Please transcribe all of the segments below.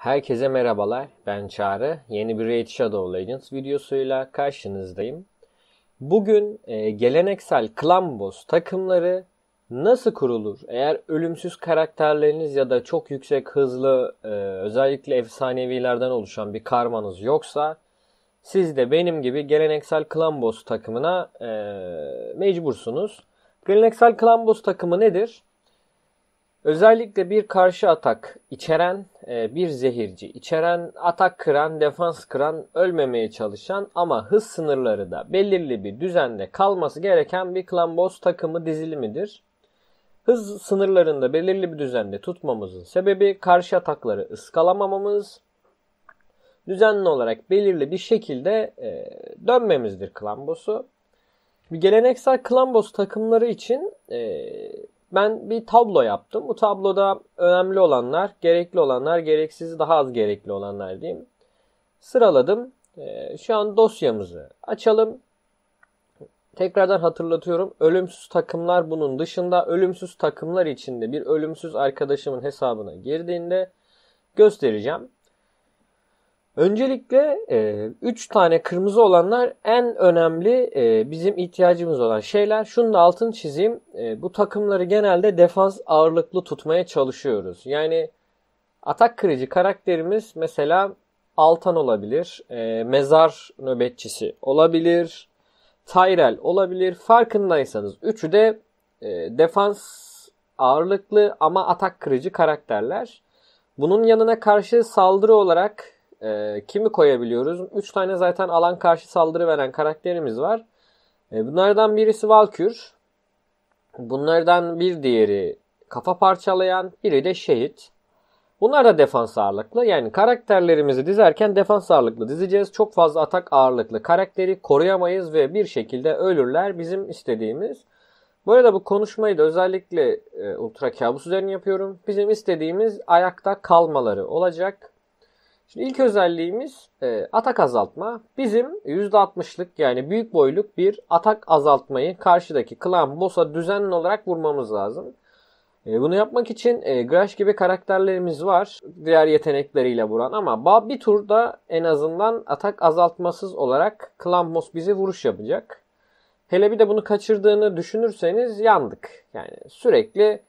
Herkese merhabalar. Ben Çağrı. Yeni bir Raid Shadow Legends videosuyla karşınızdayım. Bugün e, geleneksel Clan Boss takımları nasıl kurulur? Eğer ölümsüz karakterleriniz ya da çok yüksek hızlı e, özellikle efsanevilerden oluşan bir karmanız yoksa siz de benim gibi geleneksel Clan Boss takımına e, mecbursunuz. Geleneksel Clan Boss takımı nedir? Özellikle bir karşı atak içeren, e, bir zehirci içeren, atak kıran, defans kıran, ölmemeye çalışan ama hız sınırları da belirli bir düzende kalması gereken bir klan boss takımı dizilimidir. Hız sınırlarında belirli bir düzende tutmamızın sebebi karşı atakları ıskalamamamız, düzenli olarak belirli bir şekilde e, dönmemizdir klan boss'u. Bir geleneksel klan boss takımları için e, ben bir tablo yaptım. Bu tabloda önemli olanlar, gerekli olanlar, gereksiz daha az gerekli olanlar diyeyim. Sıraladım. Ee, şu an dosyamızı açalım. Tekrardan hatırlatıyorum. Ölümsüz takımlar bunun dışında ölümsüz takımlar içinde bir ölümsüz arkadaşımın hesabına girdiğinde göstereceğim. Öncelikle 3 e, tane kırmızı olanlar en önemli e, bizim ihtiyacımız olan şeyler. Şunu da altını çizeyim. E, bu takımları genelde defans ağırlıklı tutmaya çalışıyoruz. Yani atak kırıcı karakterimiz mesela Altan olabilir, e, Mezar nöbetçisi olabilir, Tyrell olabilir. Farkındaysanız üçü de e, defans ağırlıklı ama atak kırıcı karakterler. Bunun yanına karşı saldırı olarak e, kimi koyabiliyoruz? 3 tane zaten alan karşı saldırı veren karakterimiz var. E, bunlardan birisi Valkür. Bunlardan bir diğeri kafa parçalayan, biri de şehit. Bunlar da defans ağırlıklı. Yani karakterlerimizi dizerken defans ağırlıklı dizeceğiz. Çok fazla atak ağırlıklı karakteri koruyamayız ve bir şekilde ölürler bizim istediğimiz. Bu arada bu konuşmayı da özellikle e, Ultra Kabus üzerine yapıyorum. Bizim istediğimiz ayakta kalmaları olacak. Şimdi ilk özelliğimiz e, atak azaltma. Bizim %60'lık yani büyük boyluk bir atak azaltmayı karşıdaki klan boss'a düzenli olarak vurmamız lazım. E, bunu yapmak için e, Grash gibi karakterlerimiz var. Diğer yetenekleriyle vuran ama bir turda en azından atak azaltmasız olarak klan boss bize vuruş yapacak. Hele bir de bunu kaçırdığını düşünürseniz yandık. Yani sürekli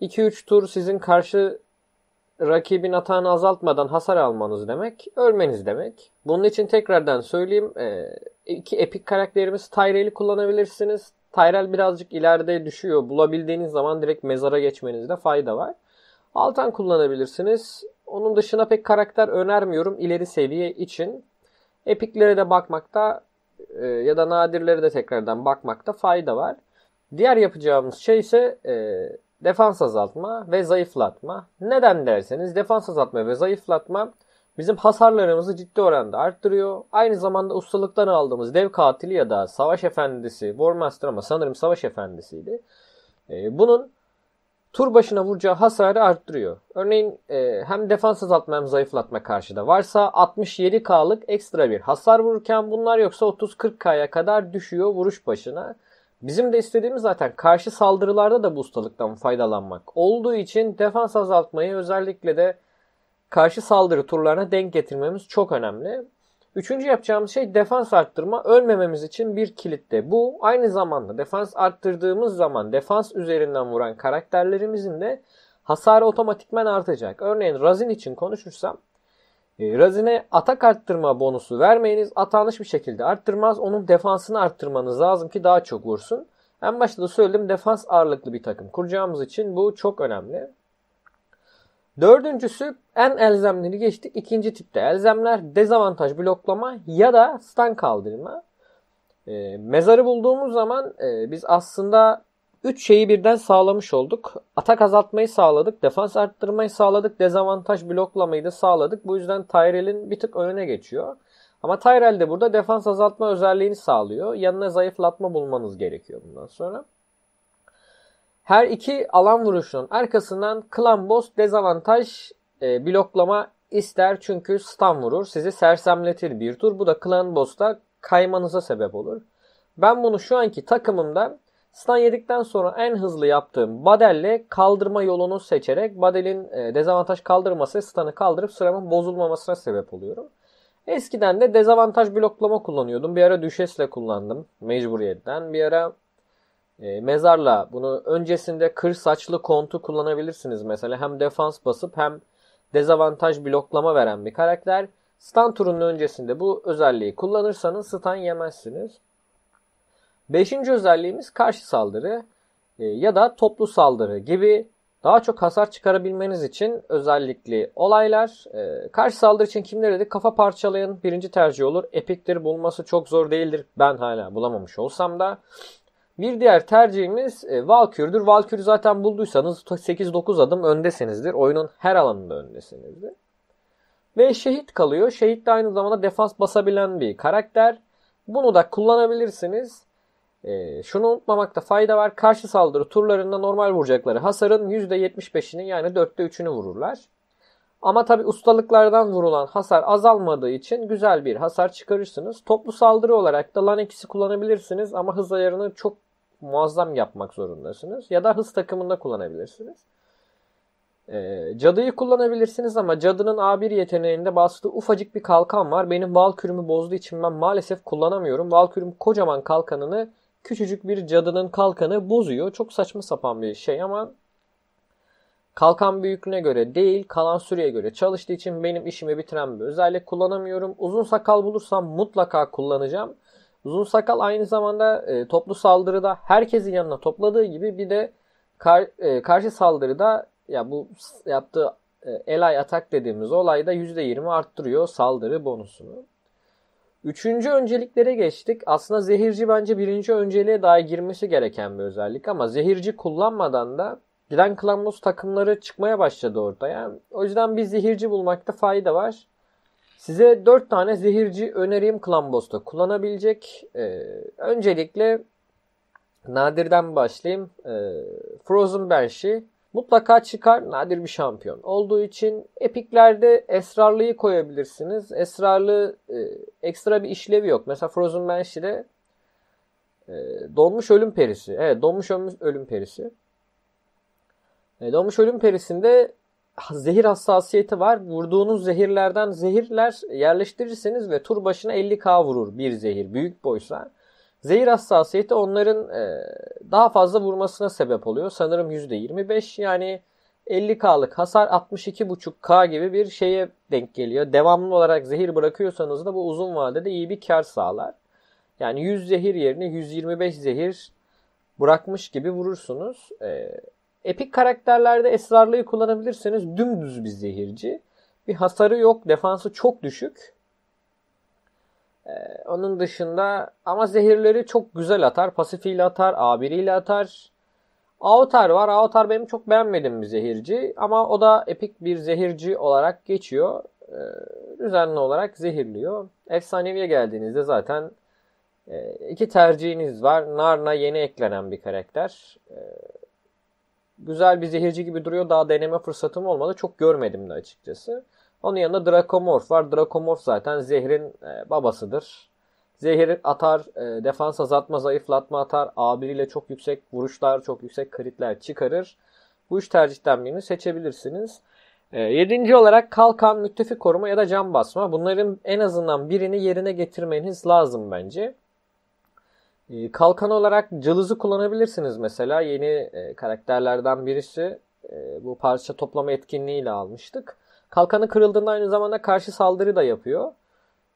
2-3 tur sizin karşı rakibin atağını azaltmadan hasar almanız demek, ölmeniz demek. Bunun için tekrardan söyleyeyim. E, iki epik karakterimiz Tyrell'i kullanabilirsiniz. Tyrell birazcık ileride düşüyor. Bulabildiğiniz zaman direkt mezara geçmenizde fayda var. Altan kullanabilirsiniz. Onun dışına pek karakter önermiyorum ileri seviye için. Epiklere de bakmakta e, ya da nadirlere de tekrardan bakmakta fayda var. Diğer yapacağımız şey ise e, defans azaltma ve zayıflatma. Neden derseniz defans azaltma ve zayıflatma bizim hasarlarımızı ciddi oranda arttırıyor. Aynı zamanda ustalıktan aldığımız dev katili ya da savaş efendisi, Warmaster ama sanırım savaş efendisiydi. Ee, bunun tur başına vuracağı hasarı arttırıyor. Örneğin e, hem defans azaltma hem zayıflatma karşıda varsa 67K'lık ekstra bir hasar vururken bunlar yoksa 30-40K'ya kadar düşüyor vuruş başına. Bizim de istediğimiz zaten karşı saldırılarda da bu ustalıktan faydalanmak olduğu için defans azaltmayı özellikle de karşı saldırı turlarına denk getirmemiz çok önemli. Üçüncü yapacağımız şey defans arttırma. Ölmememiz için bir kilitte. Bu aynı zamanda defans arttırdığımız zaman defans üzerinden vuran karakterlerimizin de hasarı otomatikmen artacak. Örneğin Razin için konuşursam Razine atak arttırma bonusu vermeyiniz atanış bir şekilde arttırmaz. Onun defansını arttırmanız lazım ki daha çok vursun. En başta da söyledim defans ağırlıklı bir takım kuracağımız için bu çok önemli. Dördüncüsü en elzemleri geçtik. İkinci tipte elzemler dezavantaj bloklama ya da stun kaldırma. E, mezarı bulduğumuz zaman e, biz aslında 3 şeyi birden sağlamış olduk. Atak azaltmayı sağladık, defans arttırmayı sağladık, dezavantaj bloklamayı da sağladık. Bu yüzden Tyrell'in bir tık önüne geçiyor. Ama Tyrell de burada defans azaltma özelliğini sağlıyor. Yanına zayıflatma bulmanız gerekiyor bundan sonra. Her iki alan vuruşunun arkasından Clan Boss dezavantaj e, bloklama ister çünkü stun vurur. Sizi sersemletir bir tur. Bu da Clan Boss'ta kaymanıza sebep olur. Ben bunu şu anki takımımda Stun yedikten sonra en hızlı yaptığım Badel'le kaldırma yolunu seçerek Badel'in e, dezavantaj kaldırması stun'ı kaldırıp sıramın bozulmamasına sebep oluyorum. Eskiden de dezavantaj bloklama kullanıyordum. Bir ara düşesle kullandım mecburiyetten. Bir ara e, mezarla bunu öncesinde kır saçlı kontu kullanabilirsiniz mesela. Hem defans basıp hem dezavantaj bloklama veren bir karakter. Stun turunun öncesinde bu özelliği kullanırsanız stun yemezsiniz. Beşinci özelliğimiz karşı saldırı e, ya da toplu saldırı gibi daha çok hasar çıkarabilmeniz için özellikli olaylar. E, karşı saldırı için kimler dedik? Kafa parçalayan birinci tercih olur. Epiktir bulması çok zor değildir. Ben hala bulamamış olsam da. Bir diğer tercihimiz e, Valkür'dür. Valkür zaten bulduysanız 8-9 adım öndesinizdir. Oyunun her alanında öndesinizdir. Ve şehit kalıyor. Şehit de aynı zamanda defans basabilen bir karakter. Bunu da kullanabilirsiniz. E, şunu unutmamakta fayda var. Karşı saldırı turlarında normal vuracakları hasarın %75'ini yani 4'te 3'ünü vururlar. Ama tabi ustalıklardan vurulan hasar azalmadığı için güzel bir hasar çıkarırsınız. Toplu saldırı olarak da lan ikisi kullanabilirsiniz ama hız ayarını çok muazzam yapmak zorundasınız. Ya da hız takımında kullanabilirsiniz. Ee, cadıyı kullanabilirsiniz ama cadının A1 yeteneğinde bastığı ufacık bir kalkan var. Benim Valkürümü bozduğu için ben maalesef kullanamıyorum. Valkürüm kocaman kalkanını küçücük bir cadının kalkanı bozuyor. Çok saçma sapan bir şey ama kalkan büyüklüğüne göre değil kalan süreye göre çalıştığı için benim işimi bitiren bir özellik kullanamıyorum. Uzun sakal bulursam mutlaka kullanacağım. Uzun sakal aynı zamanda e, toplu saldırıda herkesin yanına topladığı gibi bir de kar, e, karşı saldırıda ya bu yaptığı e, elay atak dediğimiz olayda %20 arttırıyor saldırı bonusunu. Üçüncü önceliklere geçtik. Aslında zehirci bence birinci önceliğe daha girmesi gereken bir özellik ama zehirci kullanmadan da Giden Klambos takımları çıkmaya başladı ortaya. O yüzden bir zehirci bulmakta fayda var. Size 4 tane zehirci önereyim Klambos'ta kullanabilecek. Ee, öncelikle nadirden başlayayım. Ee, Frozen Banshee mutlaka çıkar nadir bir şampiyon olduğu için epiklerde esrarlıyı koyabilirsiniz. Esrarlı e, ekstra bir işlevi yok. Mesela Frozen Banshee'de e, donmuş ölüm perisi. Evet donmuş ölüm, perisi. E, donmuş ölüm perisinde zehir hassasiyeti var. Vurduğunuz zehirlerden zehirler yerleştirirseniz ve tur başına 50k vurur bir zehir büyük boysa. Zehir hassasiyeti onların e, daha fazla vurmasına sebep oluyor. Sanırım %25 yani 50k'lık hasar 62.5k gibi bir şeye denk geliyor. Devamlı olarak zehir bırakıyorsanız da bu uzun vadede iyi bir kar sağlar. Yani 100 zehir yerine 125 zehir bırakmış gibi vurursunuz. E, epik karakterlerde esrarlıyı kullanabilirseniz dümdüz bir zehirci. Bir hasarı yok, defansı çok düşük. Ee, onun dışında ama zehirleri çok güzel atar. Pasifiyle atar, A1 ile atar. Autar var. Autar benim çok beğenmediğim bir zehirci. Ama o da epik bir zehirci olarak geçiyor. Ee, düzenli olarak zehirliyor. Efsaneviye geldiğinizde zaten e, iki tercihiniz var. Narna yeni eklenen bir karakter. E, güzel bir zehirci gibi duruyor. Daha deneme fırsatım olmadı. Çok görmedim de açıkçası. Onun yanında Drakomorph var. Drakomorph zaten zehrin e, babasıdır. Zehir atar, e, defans azaltma, zayıflatma atar. A1 ile çok yüksek vuruşlar, çok yüksek kritler çıkarır. Bu üç tercihten birini seçebilirsiniz. E, yedinci olarak kalkan, müttefik koruma ya da cam basma. Bunların en azından birini yerine getirmeniz lazım bence. E, kalkan olarak cılızı kullanabilirsiniz mesela. Yeni e, karakterlerden birisi. E, bu parça toplama etkinliğiyle almıştık. Kalkanı kırıldığında aynı zamanda karşı saldırı da yapıyor.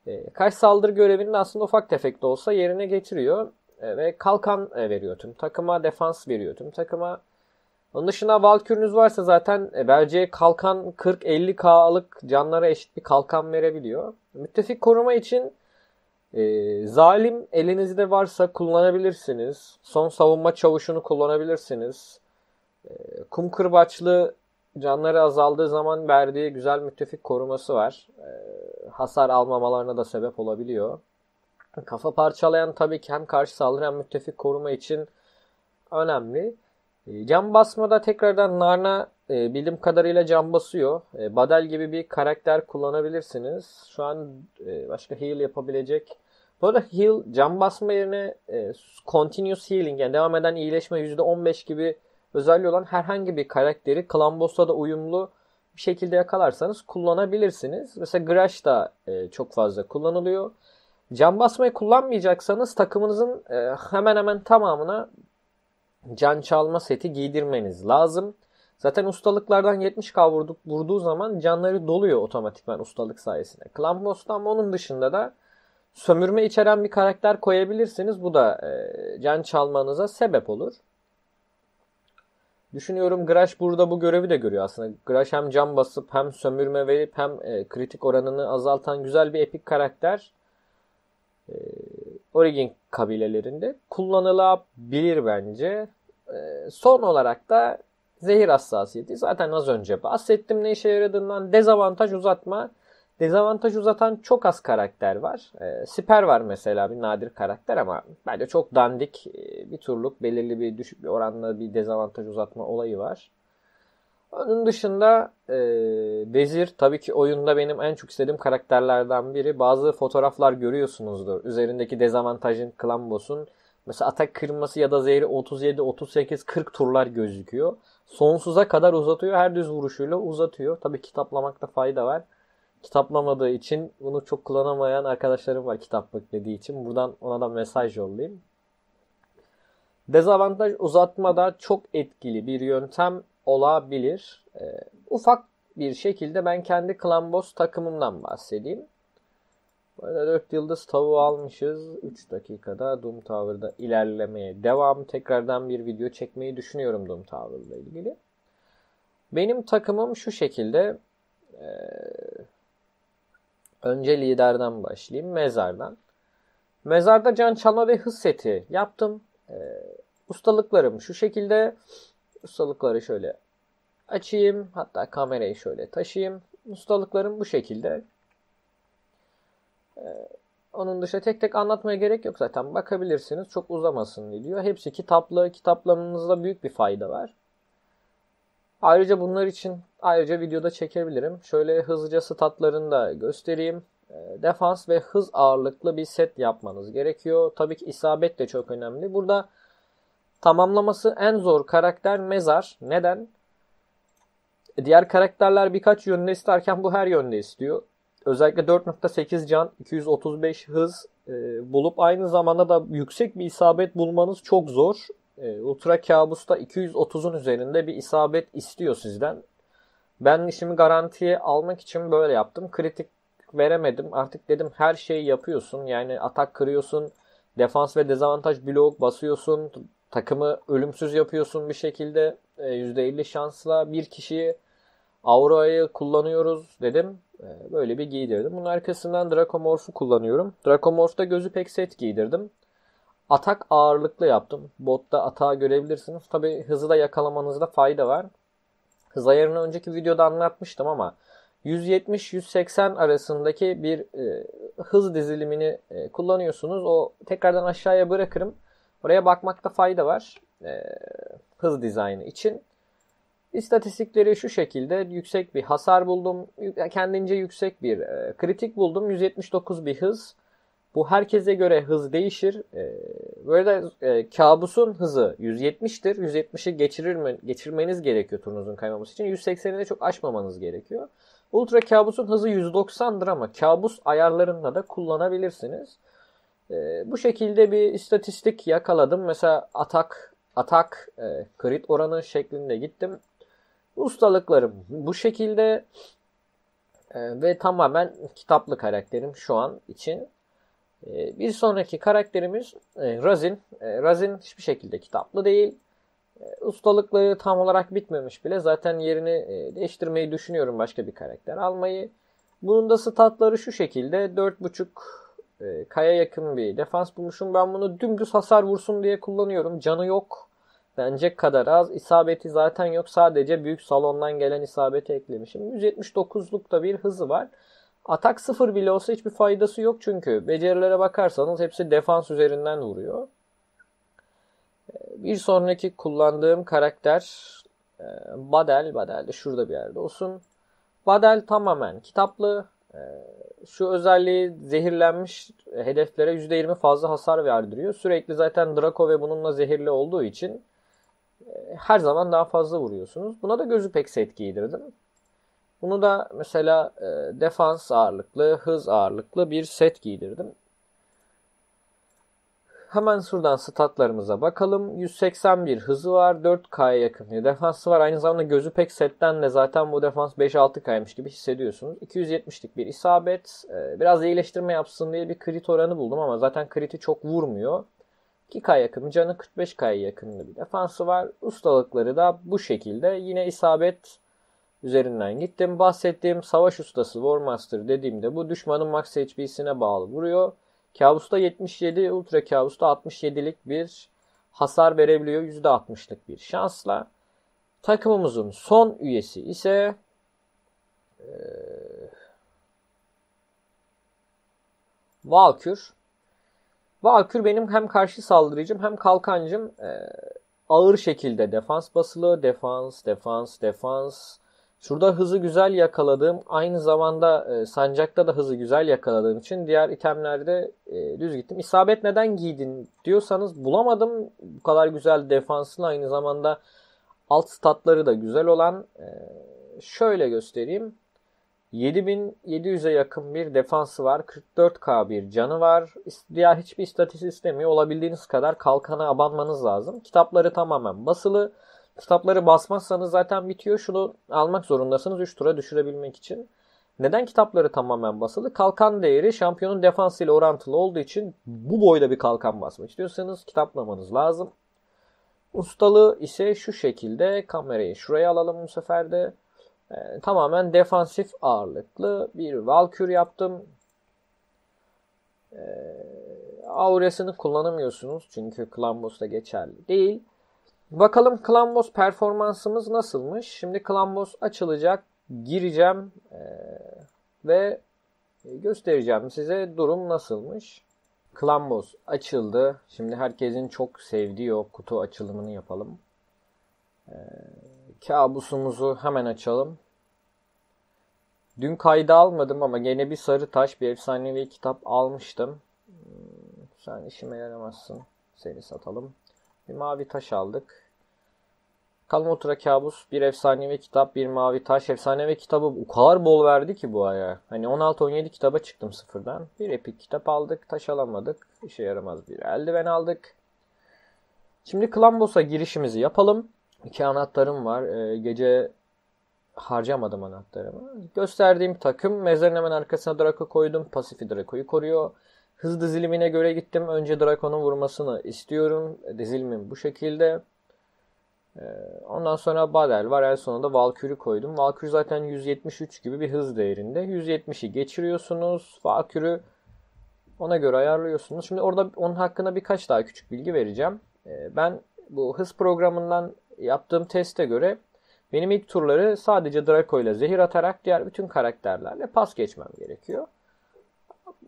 E, karşı saldırı görevini de aslında ufak tefek de olsa yerine getiriyor. E, ve kalkan e, veriyor tüm takıma. Defans veriyor tüm takıma. Onun dışında Valkür'ünüz varsa zaten e, belce kalkan 40-50k'lık canlara eşit bir kalkan verebiliyor. Müttefik koruma için e, zalim elinizde varsa kullanabilirsiniz. Son savunma çavuşunu kullanabilirsiniz. E, kum kırbaçlı canları azaldığı zaman verdiği güzel müttefik koruması var. E, hasar almamalarına da sebep olabiliyor. Kafa parçalayan tabii ki hem karşı saldırı hem müttefik koruma için önemli. E, cam basmada tekrardan Narna e, bildiğim kadarıyla cam basıyor. E, Badel gibi bir karakter kullanabilirsiniz. Şu an e, başka heal yapabilecek Bu arada heal can basma yerine e, continuous healing yani devam eden iyileşme %15 gibi özelliği olan herhangi bir karakteri Clan Boss'la da uyumlu bir şekilde yakalarsanız kullanabilirsiniz. Mesela Grash da e, çok fazla kullanılıyor. Can basmayı kullanmayacaksanız takımınızın e, hemen hemen tamamına can çalma seti giydirmeniz lazım. Zaten ustalıklardan 70k vurduk, vurduğu zaman canları doluyor otomatikman ustalık sayesinde. Clan Boss'tan onun dışında da sömürme içeren bir karakter koyabilirsiniz. Bu da e, can çalmanıza sebep olur. Düşünüyorum Grash burada bu görevi de görüyor aslında. Grash hem can basıp hem sömürme verip hem e, kritik oranını azaltan güzel bir epik karakter. E, Origin kabilelerinde kullanılabilir bence. E, son olarak da zehir hassasiyeti. Zaten az önce bahsettim ne işe yaradığından. Dezavantaj uzatma. Dezavantaj uzatan çok az karakter var. E, Siper var mesela bir nadir karakter ama bence çok dandik e, bir turluk belirli bir düşük bir oranla bir dezavantaj uzatma olayı var. Onun dışında e, Vezir tabii ki oyunda benim en çok istediğim karakterlerden biri. Bazı fotoğraflar görüyorsunuzdur. Üzerindeki dezavantajın Clan Boss'un mesela atak kırması ya da zehri 37, 38, 40 turlar gözüküyor. Sonsuza kadar uzatıyor. Her düz vuruşuyla uzatıyor. Tabii kitaplamakta fayda var kitaplamadığı için bunu çok kullanamayan arkadaşlarım var kitap beklediği için. Buradan ona da mesaj yollayayım. Dezavantaj uzatmada çok etkili bir yöntem olabilir. E, ufak bir şekilde ben kendi Klambos takımımdan bahsedeyim. Böyle 4 yıldız tavuğu almışız. 3 dakikada Doom Tower'da ilerlemeye devam. Tekrardan bir video çekmeyi düşünüyorum Doom Tower'la ilgili. Benim takımım şu şekilde. Ee, Önce liderden başlayayım. Mezardan. Mezarda can çalma ve hız seti yaptım. Ee, ustalıklarım şu şekilde. Ustalıkları şöyle açayım. Hatta kamerayı şöyle taşıyayım. Ustalıklarım bu şekilde. Ee, onun dışında tek tek anlatmaya gerek yok zaten. Bakabilirsiniz. Çok uzamasın diyor. Hepsi kitaplı. Kitaplarınızda büyük bir fayda var. Ayrıca bunlar için ayrıca videoda çekebilirim. Şöyle hızlıca statlarını da göstereyim. Ee, defans ve hız ağırlıklı bir set yapmanız gerekiyor. Tabii ki isabet de çok önemli. Burada tamamlaması en zor karakter mezar. Neden? Diğer karakterler birkaç yönde isterken bu her yönde istiyor. Özellikle 4.8 can, 235 hız e, bulup aynı zamanda da yüksek bir isabet bulmanız çok zor. E, Ultra Kabus'ta 230'un üzerinde bir isabet istiyor sizden. Ben işimi garantiye almak için böyle yaptım. Kritik veremedim. Artık dedim her şeyi yapıyorsun. Yani atak kırıyorsun. Defans ve dezavantaj blok basıyorsun. Takımı ölümsüz yapıyorsun bir şekilde. %50 e, şansla bir kişiyi Aura'yı kullanıyoruz dedim. E, böyle bir giydirdim. Bunun arkasından Dracomorph'u kullanıyorum. Dracomorph'ta gözü pek set giydirdim. Atak ağırlıklı yaptım. Botta atağı görebilirsiniz. Tabi hızı da yakalamanızda fayda var. Hız ayarını önceki videoda anlatmıştım ama 170-180 arasındaki bir e, hız dizilimini e, kullanıyorsunuz. O tekrardan aşağıya bırakırım. Oraya bakmakta fayda var. E, hız dizaynı için. İstatistikleri şu şekilde yüksek bir hasar buldum. Kendince yüksek bir e, kritik buldum. 179 bir hız. Bu herkese göre hız değişir. Ee, böyle e, kabusun hızı 170'tir. 170'i geçirir mi, geçirmeniz gerekiyor turnuzun kaymaması için. 180'i de çok aşmamanız gerekiyor. Ultra kabusun hızı 190'dır ama kabus ayarlarında da kullanabilirsiniz. Ee, bu şekilde bir istatistik yakaladım. Mesela atak, atak, e, crit oranı şeklinde gittim. Ustalıklarım bu şekilde e, ve tamamen kitaplı karakterim şu an için. Ee, bir sonraki karakterimiz e, Razin. E, Razin hiçbir şekilde kitaplı değil. E, ustalıkları tam olarak bitmemiş bile. Zaten yerini değiştirmeyi düşünüyorum başka bir karakter almayı. Bunun da statları şu şekilde. 4.5 kaya yakın bir defans bulmuşum. Ben bunu dümdüz hasar vursun diye kullanıyorum. Canı yok. Bence kadar az. İsabeti zaten yok. Sadece büyük salondan gelen isabeti eklemişim. 179'luk da bir hızı var. Atak sıfır bile olsa hiçbir faydası yok çünkü becerilere bakarsanız hepsi defans üzerinden vuruyor. Ee, bir sonraki kullandığım karakter e, Badel. Badel de şurada bir yerde olsun. Badel tamamen kitaplı. Ee, şu özelliği zehirlenmiş hedeflere %20 fazla hasar verdiriyor. Sürekli zaten Draco ve bununla zehirli olduğu için e, her zaman daha fazla vuruyorsunuz. Buna da gözü pek set giydirdim. Bunu da mesela e, defans ağırlıklı, hız ağırlıklı bir set giydirdim. Hemen şuradan statlarımıza bakalım. 181 hızı var. 4K'ya yakın bir defansı var. Aynı zamanda gözü pek setten de zaten bu defans 5-6K'ymış gibi hissediyorsunuz. 270'lik bir isabet. Ee, biraz iyileştirme yapsın diye bir crit oranı buldum ama zaten crit'i çok vurmuyor. 2K yakın canı 45K'ya yakın bir defansı var. Ustalıkları da bu şekilde. Yine isabet üzerinden gittim. Bahsettiğim savaş ustası War Master dediğimde bu düşmanın max HP'sine bağlı vuruyor. Kabusta 77, Ultra Kabusta 67'lik bir hasar verebiliyor. %60'lık bir şansla. Takımımızın son üyesi ise ee, Valkür. Valkür benim hem karşı saldırıcım hem kalkancım. Ee, ağır şekilde defans basılı. Defans, defans, defans. Şurada hızı güzel yakaladığım, aynı zamanda e, sancakta da hızı güzel yakaladığım için diğer itemlerde e, düz gittim. İsabet neden giydin diyorsanız bulamadım. Bu kadar güzel defansın aynı zamanda alt statları da güzel olan e, şöyle göstereyim. 7700'e yakın bir defansı var. 44k bir canı var. Diğer hiçbir istatistik istemiyor. Olabildiğiniz kadar kalkana abanmanız lazım. Kitapları tamamen basılı. Kitapları basmazsanız zaten bitiyor. Şunu almak zorundasınız 3 tura düşürebilmek için. Neden kitapları tamamen basılı? Kalkan değeri şampiyonun defansı ile orantılı olduğu için bu boyda bir kalkan basmak istiyorsanız kitaplamanız lazım. Ustalığı ise şu şekilde kamerayı şuraya alalım bu sefer de. Ee, tamamen defansif ağırlıklı bir Valkür yaptım. Ee, Aures'ini kullanamıyorsunuz çünkü Klambos'ta geçerli değil. Bakalım Klambos performansımız nasılmış? Şimdi Klambos açılacak. Gireceğim ee, ve göstereceğim size durum nasılmış. Klambos açıldı. Şimdi herkesin çok sevdiği o kutu açılımını yapalım. Ee, kabusumuzu hemen açalım. Dün kayda almadım ama gene bir sarı taş bir efsanevi kitap almıştım. Hmm, sen işime yaramazsın. Seni satalım. Bir mavi taş aldık. Kalmotra Kabus bir efsanevi kitap, bir mavi taş. Efsanevi kitabı o kadar bol verdi ki bu aya. Hani 16-17 kitaba çıktım sıfırdan. Bir epik kitap aldık, taş alamadık. İşe yaramaz bir eldiven aldık. Şimdi Klambos'a girişimizi yapalım. İki anahtarım var. Ee, gece harcamadım anahtarımı. Gösterdiğim takım mezarın hemen arkasına Draco koydum. Pasifi Draco'yu koruyor. Hız dizilimine göre gittim. Önce Draco'nun vurmasını istiyorum. Dizilimim bu şekilde. Ee, ondan sonra Badel var. En sonunda Valkyrie koydum. Valkyrie zaten 173 gibi bir hız değerinde. 170'i geçiriyorsunuz. Valkyrie ona göre ayarlıyorsunuz. Şimdi orada onun hakkında birkaç daha küçük bilgi vereceğim. Ee, ben bu hız programından yaptığım teste göre benim ilk turları sadece Draco ile zehir atarak diğer bütün karakterlerle pas geçmem gerekiyor.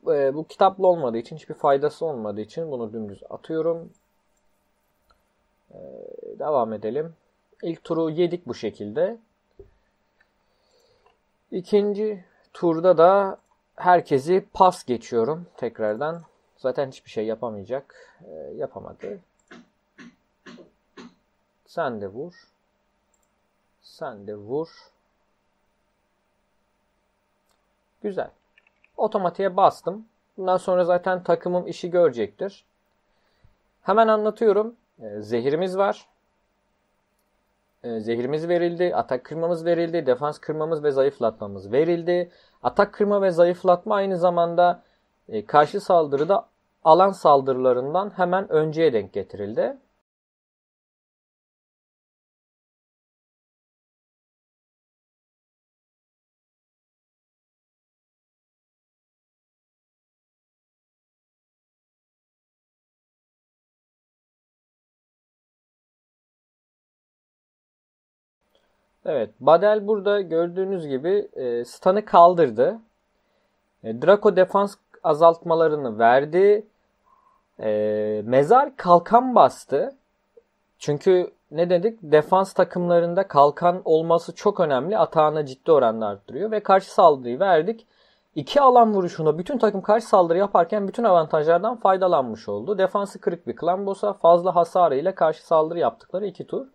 Ee, bu kitaplı olmadığı için hiçbir faydası olmadığı için bunu dümdüz atıyorum. Ee, devam edelim. İlk turu yedik bu şekilde. İkinci turda da herkesi pas geçiyorum tekrardan. Zaten hiçbir şey yapamayacak. E, yapamadı. Sen de vur. Sen de vur. Güzel. Otomatiğe bastım. Bundan sonra zaten takımım işi görecektir. Hemen anlatıyorum. Ee, zehirimiz var. Ee, zehirimiz verildi. Atak kırmamız verildi. Defans kırmamız ve zayıflatmamız verildi. Atak kırma ve zayıflatma aynı zamanda e, karşı saldırıda alan saldırılarından hemen önceye denk getirildi. Evet, Badel burada gördüğünüz gibi e, stun'ı kaldırdı. E, Draco defans azaltmalarını verdi. E, mezar kalkan bastı. Çünkü ne dedik? Defans takımlarında kalkan olması çok önemli. Atağına ciddi oranda arttırıyor. Ve karşı saldırıyı verdik. iki alan vuruşunda bütün takım karşı saldırı yaparken bütün avantajlardan faydalanmış oldu. Defansı kırık bir Klambos'a fazla hasarı ile karşı saldırı yaptıkları iki tur.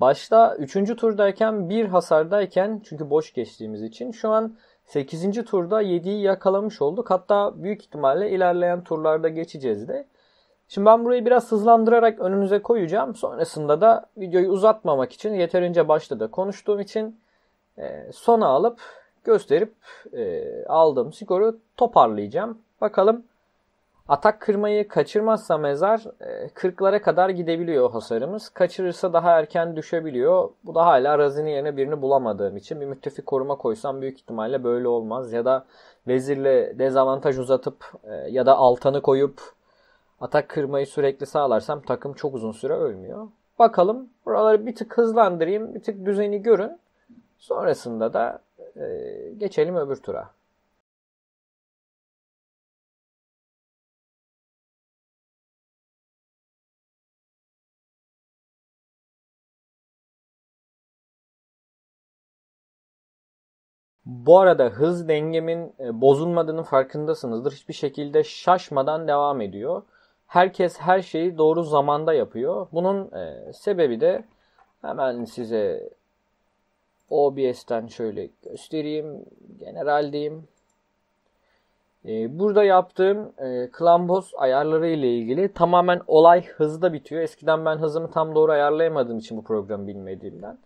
Başta 3. turdayken bir hasardayken çünkü boş geçtiğimiz için şu an 8. turda 7'yi yakalamış olduk. Hatta büyük ihtimalle ilerleyen turlarda geçeceğiz de. Şimdi ben burayı biraz hızlandırarak önünüze koyacağım. Sonrasında da videoyu uzatmamak için yeterince başta da konuştuğum için e, sona alıp gösterip e, aldığım skoru toparlayacağım. Bakalım atak kırmayı kaçırmazsa mezar e, 40'lara kadar gidebiliyor hasarımız. Kaçırırsa daha erken düşebiliyor. Bu da hala razinin yerine birini bulamadığım için bir müttefik koruma koysam büyük ihtimalle böyle olmaz. Ya da vezirle dezavantaj uzatıp e, ya da altanı koyup atak kırmayı sürekli sağlarsam takım çok uzun süre ölmüyor. Bakalım buraları bir tık hızlandırayım, bir tık düzeni görün. Sonrasında da e, geçelim öbür tura. Bu arada hız dengemin e, bozulmadığının farkındasınızdır. Hiçbir şekilde şaşmadan devam ediyor. Herkes her şeyi doğru zamanda yapıyor. Bunun e, sebebi de hemen size OBS'ten şöyle göstereyim. General diyeyim. E, burada yaptığım Klambos ayarları ile ilgili tamamen olay hızda bitiyor. Eskiden ben hızımı tam doğru ayarlayamadığım için bu programı bilmediğimden.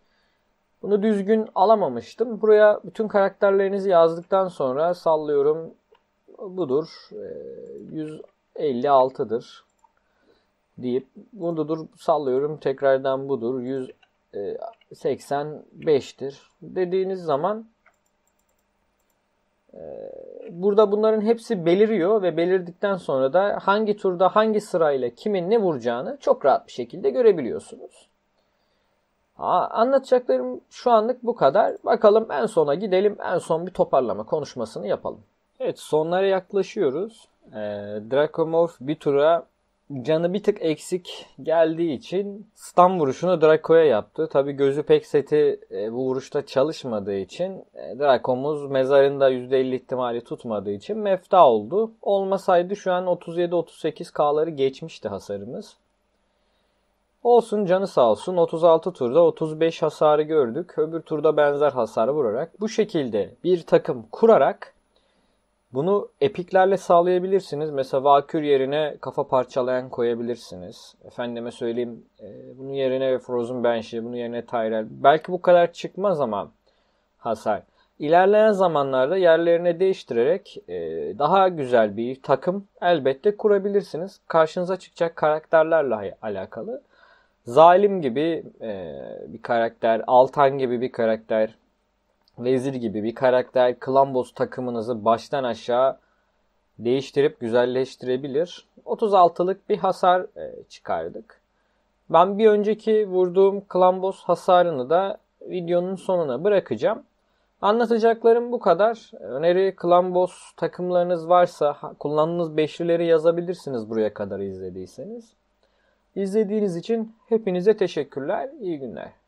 Bunu düzgün alamamıştım. Buraya bütün karakterlerinizi yazdıktan sonra sallıyorum. Budur. E, 156'dır deyip budur sallıyorum tekrardan budur 185'tir dediğiniz zaman e, burada bunların hepsi beliriyor ve belirdikten sonra da hangi turda hangi sırayla kimin ne vuracağını çok rahat bir şekilde görebiliyorsunuz. Anlatacaklarım şu anlık bu kadar. Bakalım en sona gidelim. En son bir toparlama konuşmasını yapalım. Evet sonlara yaklaşıyoruz. Ee, Dracomorph bir tura canı bir tık eksik geldiği için stun vuruşunu Draco'ya yaptı. Tabi gözü pek seti e, bu vuruşta çalışmadığı için e, Draco'muz mezarında %50 ihtimali tutmadığı için mefta oldu. Olmasaydı şu an 37-38K'ları geçmişti hasarımız. Olsun canı sağ olsun 36 turda 35 hasarı gördük. Öbür turda benzer hasar vurarak bu şekilde bir takım kurarak bunu epiklerle sağlayabilirsiniz. Mesela Valkür yerine kafa parçalayan koyabilirsiniz. Efendime söyleyeyim e, bunun yerine Frozen Banshee, bunun yerine Tyrell. Belki bu kadar çıkmaz ama hasar. İlerleyen zamanlarda yerlerine değiştirerek e, daha güzel bir takım elbette kurabilirsiniz. Karşınıza çıkacak karakterlerle alakalı. Zalim gibi e, bir karakter, Altan gibi bir karakter, Vezir gibi bir karakter Klambos takımınızı baştan aşağı değiştirip güzelleştirebilir. 36'lık bir hasar e, çıkardık. Ben bir önceki vurduğum Klambos hasarını da videonun sonuna bırakacağım. Anlatacaklarım bu kadar. Öneri Klambos takımlarınız varsa kullandığınız beşlileri yazabilirsiniz buraya kadar izlediyseniz. İzlediğiniz için hepinize teşekkürler. İyi günler.